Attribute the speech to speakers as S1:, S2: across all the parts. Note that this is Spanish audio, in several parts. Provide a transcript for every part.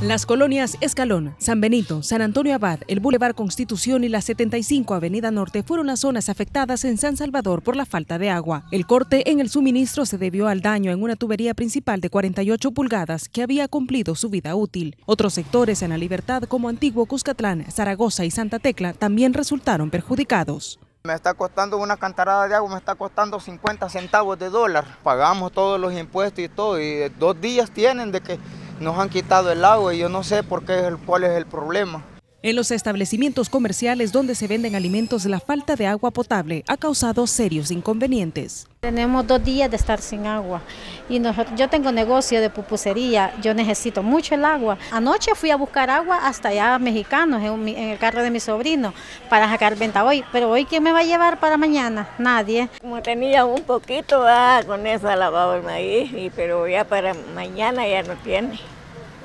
S1: Las colonias Escalón, San Benito, San Antonio Abad, el Boulevard Constitución y la 75 Avenida Norte fueron las zonas afectadas en San Salvador por la falta de agua. El corte en el suministro se debió al daño en una tubería principal de 48 pulgadas que había cumplido su vida útil. Otros sectores en la Libertad como Antiguo Cuscatlán, Zaragoza y Santa Tecla también resultaron perjudicados.
S2: Me está costando una cantarada de agua, me está costando 50 centavos de dólar. Pagamos todos los impuestos y todo, y dos días tienen de que nos han quitado el agua y yo no sé por qué, cuál es el problema.
S1: En los establecimientos comerciales donde se venden alimentos, la falta de agua potable ha causado serios inconvenientes.
S3: Tenemos dos días de estar sin agua y yo tengo negocio de pupusería, yo necesito mucho el agua. Anoche fui a buscar agua hasta allá mexicanos en, el carro de mi sobrino para sacar venta hoy, pero hoy ¿quién me va a llevar para mañana? Nadie.
S4: Como tenía un poquito, ah, con eso lavado el maíz, pero ya para mañana ya no tiene.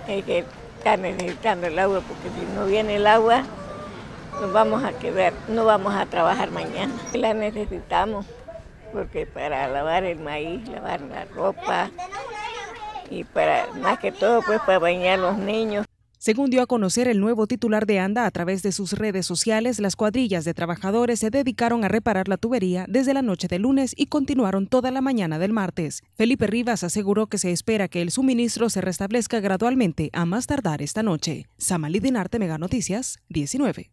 S4: Hay que estar necesitando el agua porque si no viene el agua nos vamos a quedar, no vamos a trabajar mañana. La necesitamos porque para lavar el maíz, lavar la ropa y para más que todo pues para bañar a los niños.
S1: Según dio a conocer el nuevo titular de ANDA a través de sus redes sociales, las cuadrillas de trabajadores se dedicaron a reparar la tubería desde la noche de lunes y continuaron toda la mañana del martes. Felipe Rivas aseguró que se espera que el suministro se restablezca gradualmente a más tardar esta noche. Samalí Dinarte, Mega Noticias, 19.